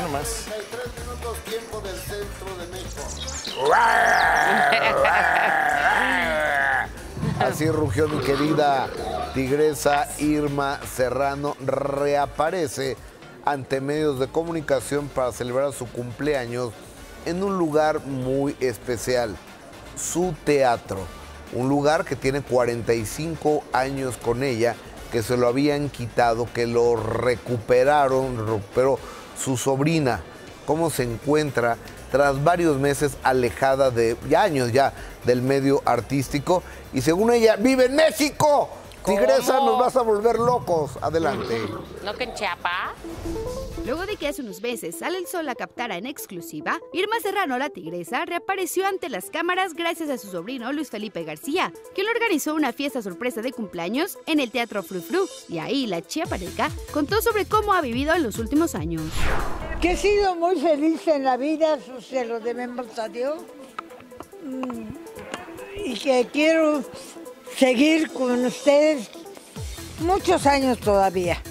Nomás. 33 minutos tiempo del centro de México. Así rugió mi querida tigresa Irma Serrano. Reaparece ante medios de comunicación para celebrar su cumpleaños en un lugar muy especial, su teatro. Un lugar que tiene 45 años con ella, que se lo habían quitado, que lo recuperaron, recuperó su sobrina. ¿Cómo se encuentra tras varios meses alejada de ya años ya del medio artístico? Y según ella, vive en México. Tigresa, nos vas a volver locos. Adelante. ¿No que en Chiapas? Luego de que hace unos meses Sale el Sol la captara en exclusiva, Irma Serrano, la tigresa, reapareció ante las cámaras gracias a su sobrino Luis Felipe García, quien le organizó una fiesta sorpresa de cumpleaños en el Teatro Fru Fru. Y ahí la chiapaneca contó sobre cómo ha vivido en los últimos años. Que he sido muy feliz en la vida, se lo debemos a Dios. Mm, Y que quiero seguir con ustedes muchos años todavía.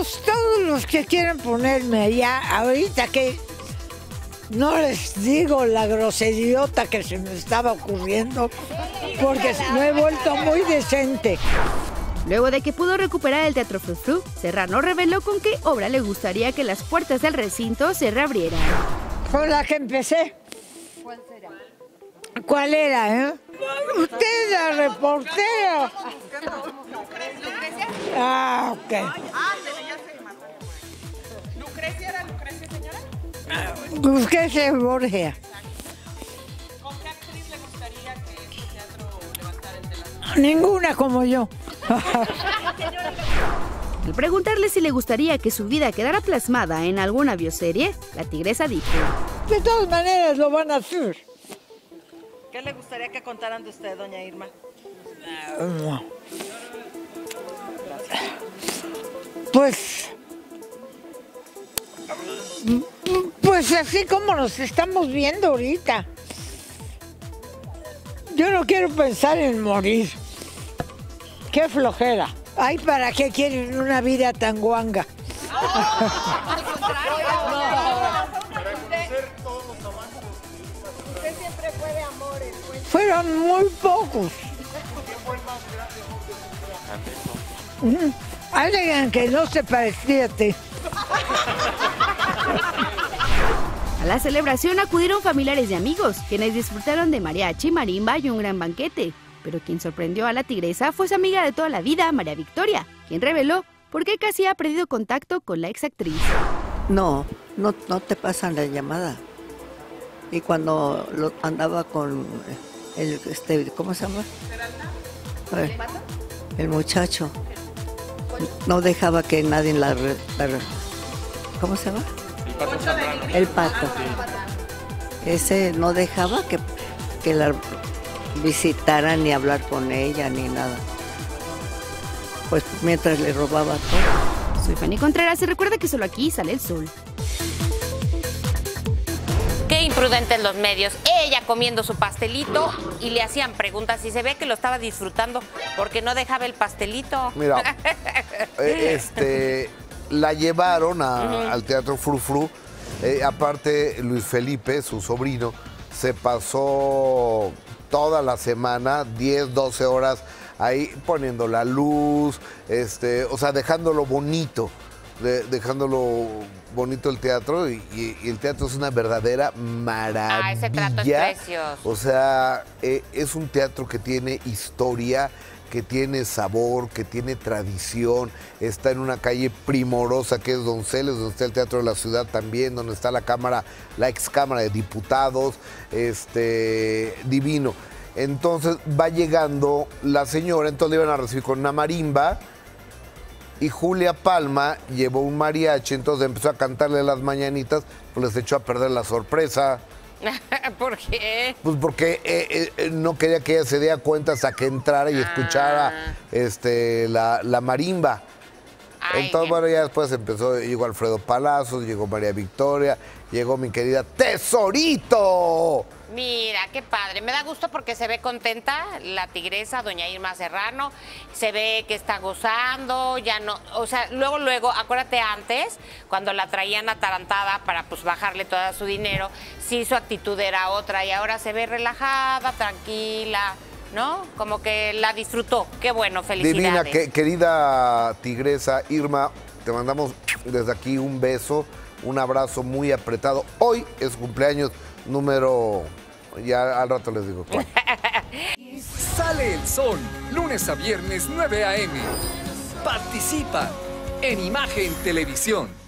Todos, todos los que quieran ponerme allá, ahorita que no les digo la groseriota que se me estaba ocurriendo, porque me he vuelto muy decente. Luego de que pudo recuperar el Teatro Fru Fru, Serrano reveló con qué obra le gustaría que las puertas del recinto se reabrieran. Con la que empecé. ¿Cuál será? ¿Cuál era, eh? Usted la reportera. Ah, ok. Señora? Lucrecia Borgia. ¿Con qué actriz le gustaría que este teatro levantara el telón? Ninguna como yo. Al preguntarle si le gustaría que su vida quedara plasmada en alguna bioserie, la tigresa dijo, De todas maneras lo van a hacer. ¿Qué le gustaría que contaran de usted, doña Irma? Pues. Pues así como nos estamos viendo ahorita. Yo no quiero pensar en morir. Qué flojera. Ay, ¿para qué quieren una vida tan guanga? Fueron muy pocos. Alguien que no se parecía a ti. A la celebración acudieron familiares y amigos, quienes disfrutaron de mariachi, marimba y un gran banquete. Pero quien sorprendió a la tigresa fue su amiga de toda la vida, María Victoria, quien reveló por qué casi ha perdido contacto con la exactriz. No, no, no te pasan la llamada. Y cuando lo- andaba con el, este, ¿cómo se llama? El, el muchacho. No dejaba que nadie la, re- la re- ¿cómo se llama? El pato. Ese no dejaba que, que la visitaran ni hablar con ella ni nada. Pues mientras le robaba todo. Soy Fanny Contreras y recuerda que solo aquí sale el sol. Qué imprudentes los medios. Ella comiendo su pastelito y le hacían preguntas y se ve que lo estaba disfrutando porque no dejaba el pastelito. Mira, eh, este, la llevaron a- al Teatro Frufru. Eh, aparte, Luis Felipe, su sobrino, se pasó toda la semana, 10, 12 horas ahí poniendo la luz, este, o sea, dejándolo bonito, de- dejándolo bonito el teatro y, y- y el teatro es una verdadera maravilla. Ah, ese trato es precioso. O sea, eh, es un teatro que tiene historia, que tiene sabor, que tiene tradición. Está en una calle primorosa que es Donceles, donde está el Teatro de la Ciudad también, donde está la Cámara, la ex Cámara de Diputados, este, divino. Entonces va llegando la señora, entonces le iban a recibir con una marimba y Julia Palma llevó un mariachi, entonces empezó a cantarle las mañanitas, pues les echó a perder la sorpresa. ¿Por qué? Pues porque eh, eh, no quería que ella se diera cuenta hasta que entrara y escuchara este, la, la marimba. Ay, Entonces, bueno, ya después empezó, llegó Alfredo Palazos, llegó María Victoria, llegó mi querida Tesorito. Mira, qué padre. Me da gusto porque se ve contenta la tigresa, doña Irma Serrano. Se ve que está gozando, ya no. O sea, luego, luego, acuérdate antes, cuando la traían atarantada para pues bajarle todo su dinero, sí su actitud era otra y ahora se ve relajada, tranquila, ¿no? Como que la disfrutó. Qué bueno, Divina, felicidades. que- querida tigresa Irma, te mandamos desde aquí un beso, un abrazo muy apretado. Hoy es cumpleaños número, ya al rato les digo cuál. Sale el sol, lunes a viernes 9 a.m. Participa en Imagen Televisión.